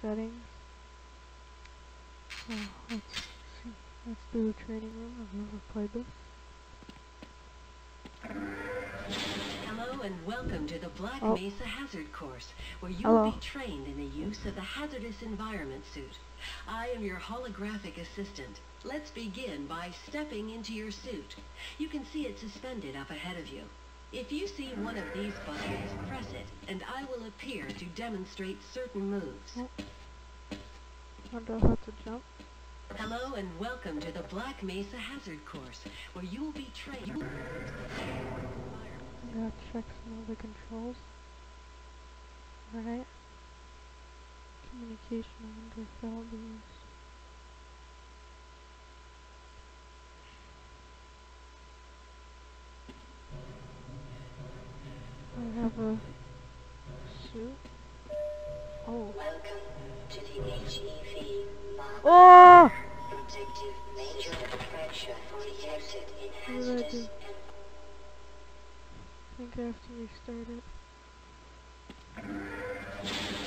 settings. Oh, let's see. Let's do the training room. I've never played this. Hello and welcome to the Black Oh. Mesa Hazard Course, where you Hello. will be trained in the use of the hazardous environment suit. I am your holographic assistant. Let's begin by stepping into your suit. You can see it suspended up ahead of you. If you see one of these buttons, press it, and I will appear to demonstrate certain moves. Wonder if I have to jump. Hello and welcome to the Black Mesa Hazard Course, where you will be trained. Gotta check some of the controls. Alright. Communication, I wonder if that'll be used. I have a suit. Oh. Ah! Welcome to the HEV Oh! Protective Major Pressure Detected in What did I Hazardous? I think I have to restart it.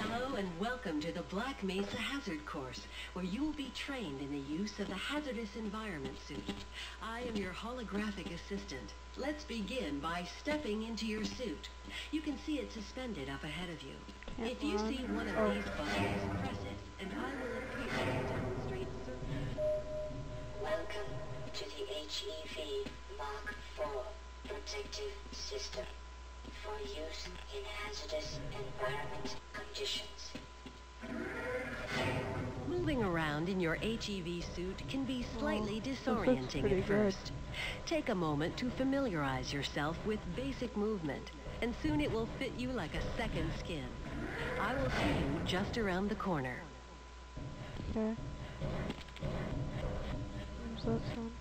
Hello and welcome to the Black Mesa Hazard Course, where you will be trained in the use of the hazardous environment suit. I am your holographic assistant. Let's begin by stepping into your suit. You can see it suspended up ahead of you. Can't if you see one of these buttons, press it, and I will appear to demonstrate. Welcome to the HEV Mark IV Protective System for use in hazardous environment around in your HEV suit can be oh, slightly Oh, disorienting at good. first. Take a moment to familiarize yourself with basic movement, and soon it will fit you like a second skin. I will see you just around the corner. Okay. Where's that sound?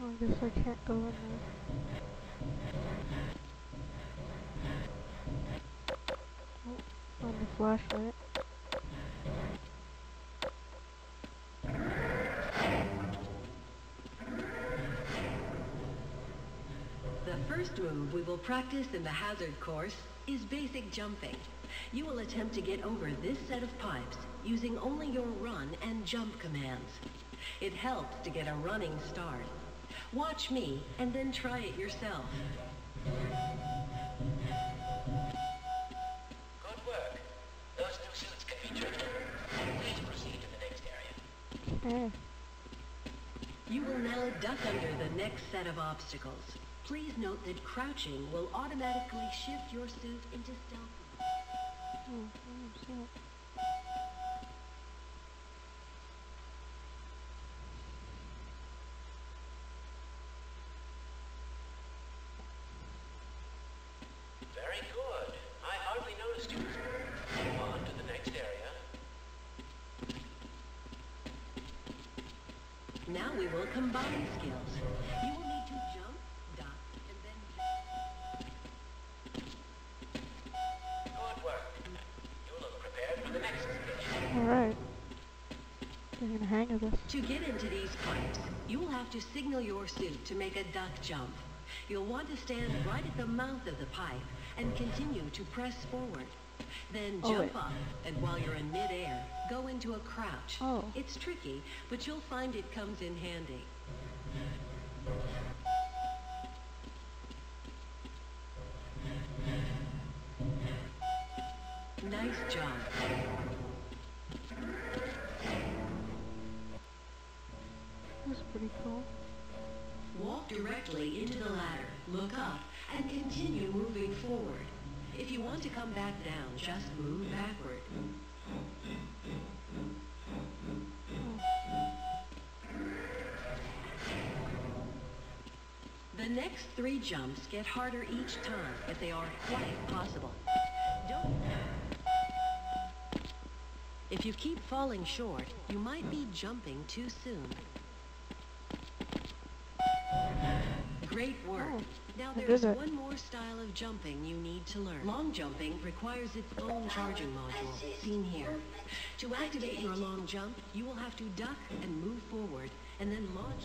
Oh, I guess I can't go in there. The first move we will practice in the hazard course is basic jumping. You will attempt to get over this set of pipes using only your run and jump commands. It helps to get a running start. Watch me and then try it yourself. Area. You will now duck under the next set of obstacles. Please note that crouching will automatically shift your suit into stealth. Mm, mm, oh, what was that? Very good. I hardly noticed you. Move on to the next area. Now we will combine skills. You will need to jump, duck, and then... Good work. You look prepared for the next station. Alright. Getting the hang of this. To get into these pipes, you will have to signal your suit to make a duck jump. You'll want to stand right at the mouth of the pipe and continue to press forward. Then Oh, jump wait. up, and while you're in midair, go into a crouch. Oh. It's tricky, but you'll find it comes in handy. Nice job. That's pretty cool. Walk directly into the ladder, look up, and continue moving forward. If you want to come back down, just move backward. The next three jumps get harder each time, but they are quite possible. Don't... If you keep falling short, you might be jumping too soon. Great work. Oh, now there's one more style of jumping you need to learn. Long jumping requires its own charging module, seen here. To activate your long jump, you will have to duck and move forward, and then launch.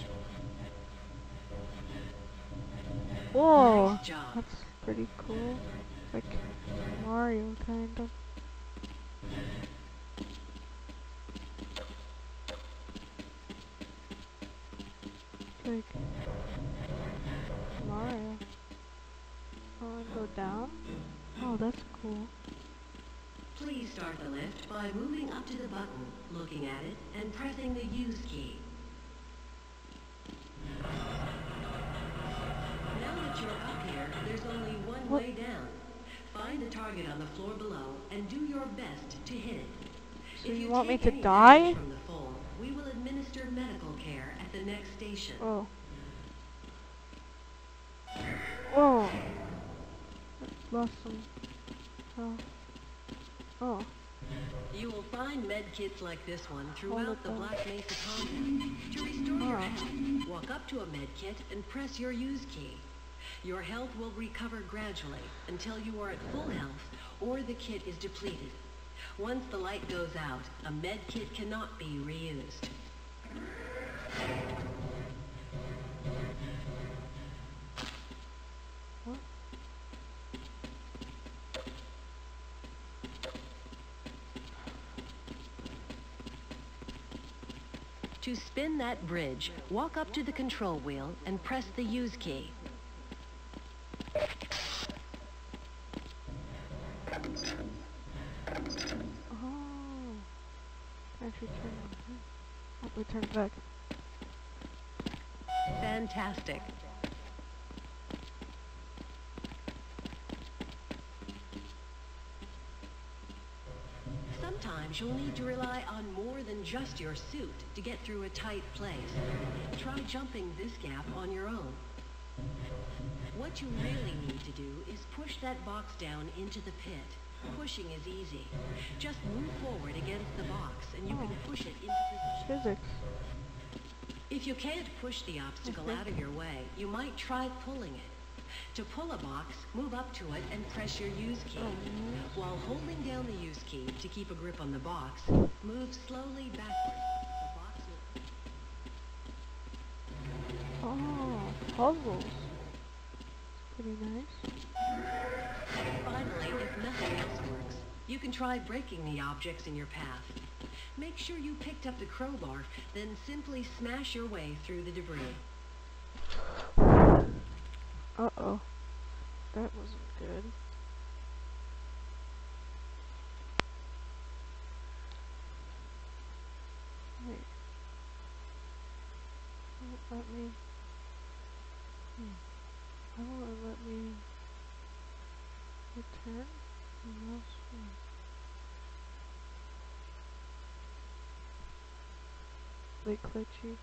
Whoa, Nice that's pretty cool. Like Mario, kind of. Like Mario. Oh, and go down? Oh, that's cool. Please start the lift by moving up to the button, looking at it, and pressing the use key. Now that you're up here, there's only one What? way down. Find the target on the floor below and do your best to hit it. So if you you want me to die? From the fall, we will administer medical care at the next station. Oh. Oh. Lost some health. Oh. You will find med kits like this one throughout the. Black Mesa compound. To restore your Ah. health, walk up to a med kit and press your use key. Your health will recover gradually until you are at full health or the kit is depleted. Once the light goes out, a med kit cannot be reused. What? To spin that bridge, walk up to the control wheel and press the use key. Oh. Actually turn on. Turn back. Fantastic. Sometimes you'll need to rely on more than just your suit to get through a tight place. Try jumping this gap on your own. What you really need to do is push that box down into the pit. Pushing is easy. Just move forward against the box and you can push it into position. Oh, physics. If you can't push the obstacle out of your way, you might try pulling it. To pull a box, move up to it and press your use key. While holding down the use key to keep a grip on the box, move slowly backward. The box will Oh, puzzles. Pretty nice. Finally, if nothing else works, you can try breaking the objects in your path. Make sure you picked up the crowbar, then simply smash your way through the debris. Uh-oh. That wasn't good. Wait. Won't let me... Hmm. Why won't let me... Return? The mouse wheel. Wait, glitchy.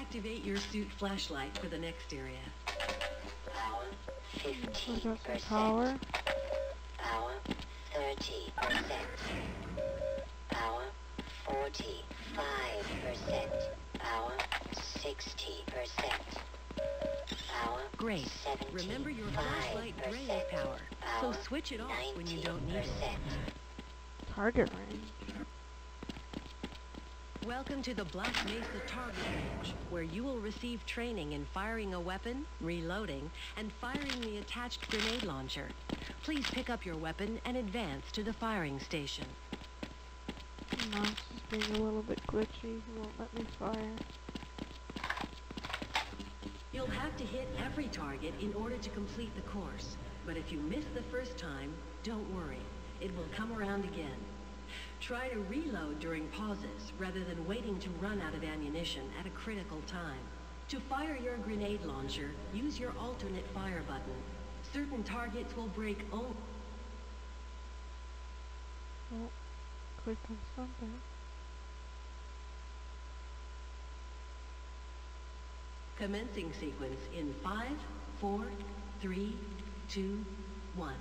Activate your suit flashlight for the next area. Power I got some 50%. power. Power 30%. Power 45%. Power 60%. Power Great. Remember your flashlight drains power, so switch it off when you don't need it. Target range. Welcome to the Black Mesa Target Range, where you will receive training in firing a weapon, reloading, and firing the attached grenade launcher. Please pick up your weapon and advance to the firing station. The mouse is being a little bit glitchy. Won't let me fire. You'll have to hit every target in order to complete the course. But if you miss the first time, don't worry. It will come around again. Try to reload during pauses rather than waiting to run out of ammunition at a critical time. To fire your grenade launcher, use your alternate fire button. Certain targets will break only... Oh, click on something. Commencing sequence in five, four, three, two, one.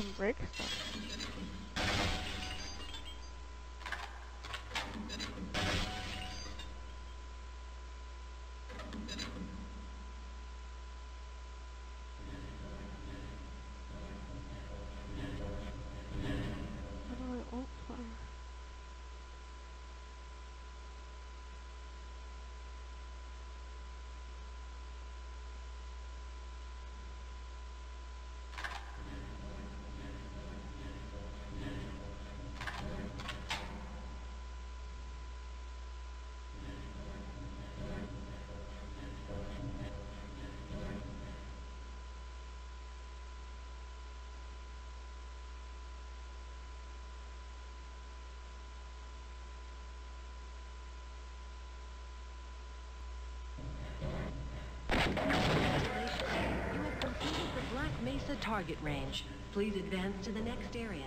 Can break stuff. How do I alt fire? Congratulations. You have completed the Black Mesa target range. Please advance to the next area.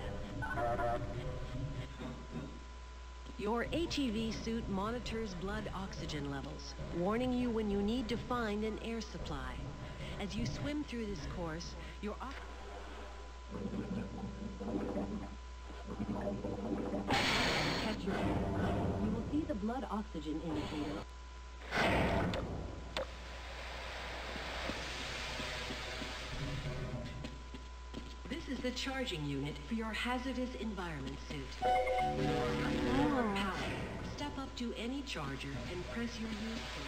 Your HEV suit monitors blood oxygen levels, warning you when you need to find an air supply. As you swim through this course, your catch your You will see the blood oxygen indicator This is the charging unit for your hazardous environment suit. Lower power, step up to any charger and press your use key.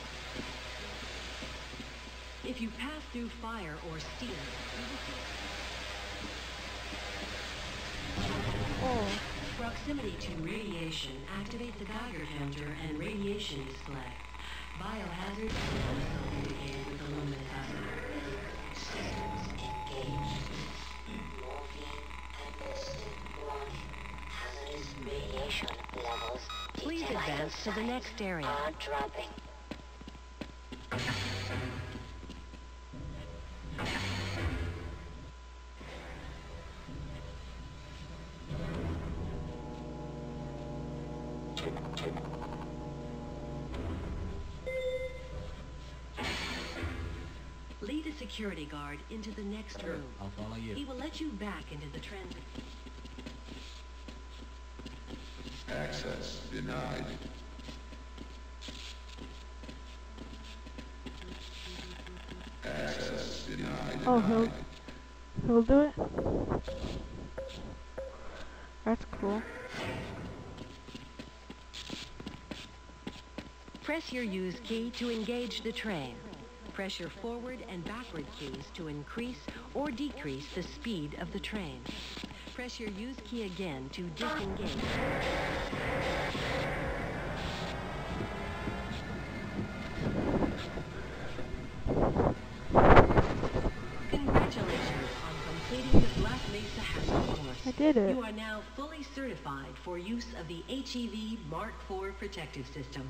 If you pass through fire or you Oh, Proximity to radiation activates the Geiger counter and radiation display. Biohazard also indicated with a luminous hazard. Systems engaged. Morphine administered. Warning. Hazardous radiation levels Please advance to the next area. Are dropping. Lead a security guard into the next room. I'll follow He will let you back into the transit. Denied. Access denied. Oh, he'll- he'll do it. That's cool. Press your use key to engage the train. Press your forward and backward keys to increase or decrease the speed of the train. Press your use key again to disengage. Congratulations on completing the Black Mesa Hazard course. I did it. You are now fully certified for use of the HEV Mark IV protective system.